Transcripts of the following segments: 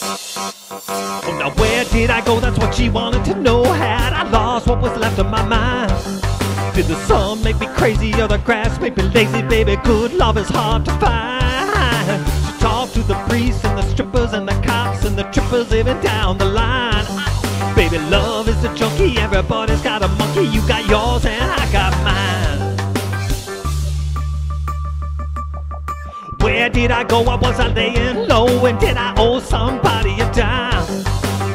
Oh, now where did I go? That's what she wanted to know. Had I lost what was left of my mind? Did the sun make me crazy or the grass make me lazy? Baby, good love is hard to find. She talked to the priests and the strippers and the cops and the trippers even down the line. Baby, love is a junkie. Everybody's got a monkey. You got yours and Where did I go? Why was I laying low? And did I owe somebody a dime?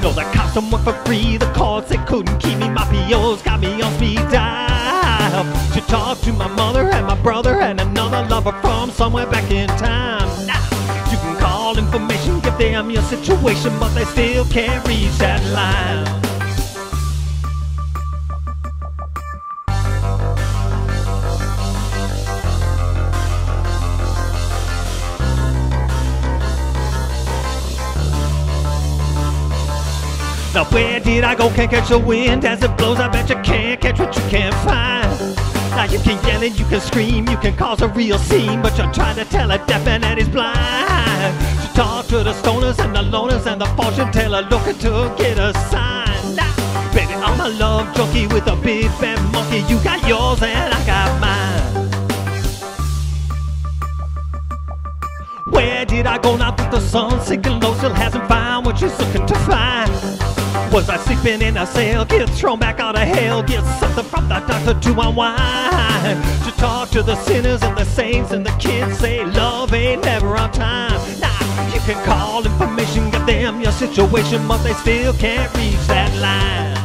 No, the cops don't work for free. The courts they couldn't keep me. My POs got me on speed dial. To talk to my mother and my brother and another lover from somewhere back in time. Now, you can call information, give them your situation, but they still can't reach that line. Now where did I go? Can't catch the wind as it blows. I bet you can't catch what you can't find. Now you can yell and you can scream, you can cause a real scene, but you're trying to tell a deaf man that he's blind. To talk to the stoners and the loners and the fortune teller looking to get a sign. Now, baby, I'm a love junkie with a big fat monkey. You got yours and I got mine. Where did I go now that the sun's sinking low? Still hasn't found what she's looking to find. Was I sleeping in a cell? Get thrown back out of hell. Get something from the doctor to unwind. To talk to the sinners and the saints and the kids. Say love ain't never on time. Nah, you can call information, give them your situation, but they still can't reach that line.